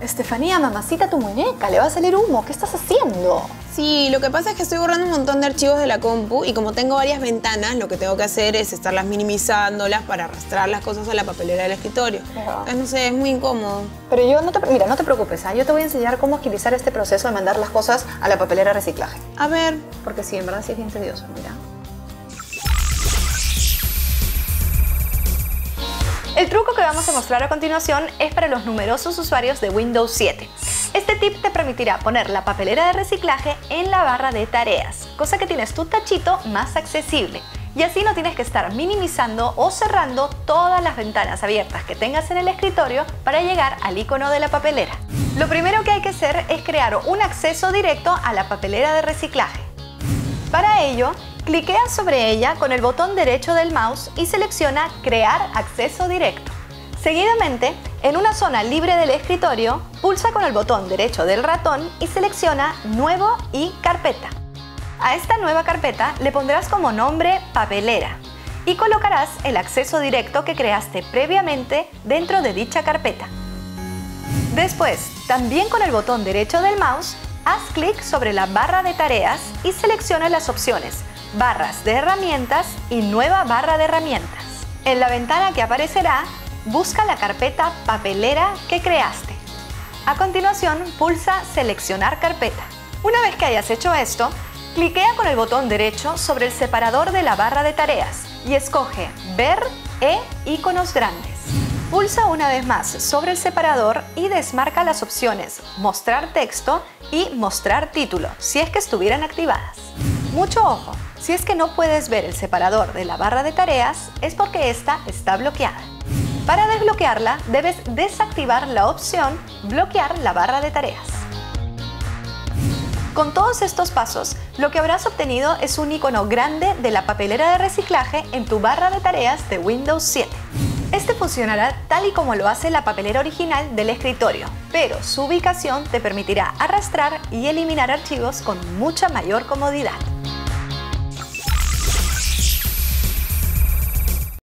Estefanía, mamacita tu muñeca, le va a salir humo. ¿Qué estás haciendo? Sí, lo que pasa es que estoy borrando un montón de archivos de la compu y como tengo varias ventanas, lo que tengo que hacer es estarlas minimizándolas para arrastrar las cosas a la papelera del escritorio. No sé, es muy incómodo. Pero yo no te... Mira, no te preocupes, ¿ah? yo te voy a enseñar cómo agilizar este proceso de mandar las cosas a la papelera de reciclaje. A ver. Porque sí, en verdad sí es bien tedioso, mira. El truco que vamos a mostrar a continuación es para los numerosos usuarios de Windows 7. Este tip te permitirá poner la papelera de reciclaje en la barra de tareas, cosa que tienes tu tachito más accesible. Y así no tienes que estar minimizando o cerrando todas las ventanas abiertas que tengas en el escritorio para llegar al icono de la papelera. Lo primero que hay que hacer es crear un acceso directo a la papelera de reciclaje. Para ello, Cliquea sobre ella con el botón derecho del mouse y selecciona Crear acceso directo. Seguidamente, en una zona libre del escritorio, pulsa con el botón derecho del ratón y selecciona Nuevo y Carpeta. A esta nueva carpeta le pondrás como nombre Papelera y colocarás el acceso directo que creaste previamente dentro de dicha carpeta. Después, también con el botón derecho del mouse, haz clic sobre la barra de tareas y selecciona las opciones barras de herramientas y nueva barra de herramientas. En la ventana que aparecerá, busca la carpeta papelera que creaste. A continuación, pulsa Seleccionar carpeta. Una vez que hayas hecho esto, cliquea con el botón derecho sobre el separador de la barra de tareas y escoge Ver e iconos grandes. Pulsa una vez más sobre el separador y desmarca las opciones Mostrar texto y Mostrar título, si es que estuvieran activadas. Mucho ojo, si es que no puedes ver el separador de la barra de tareas, es porque esta está bloqueada. Para desbloquearla, debes desactivar la opción Bloquear la barra de tareas. Con todos estos pasos, lo que habrás obtenido es un icono grande de la papelera de reciclaje en tu barra de tareas de Windows 7. Este funcionará tal y como lo hace la papelera original del escritorio, pero su ubicación te permitirá arrastrar y eliminar archivos con mucha mayor comodidad.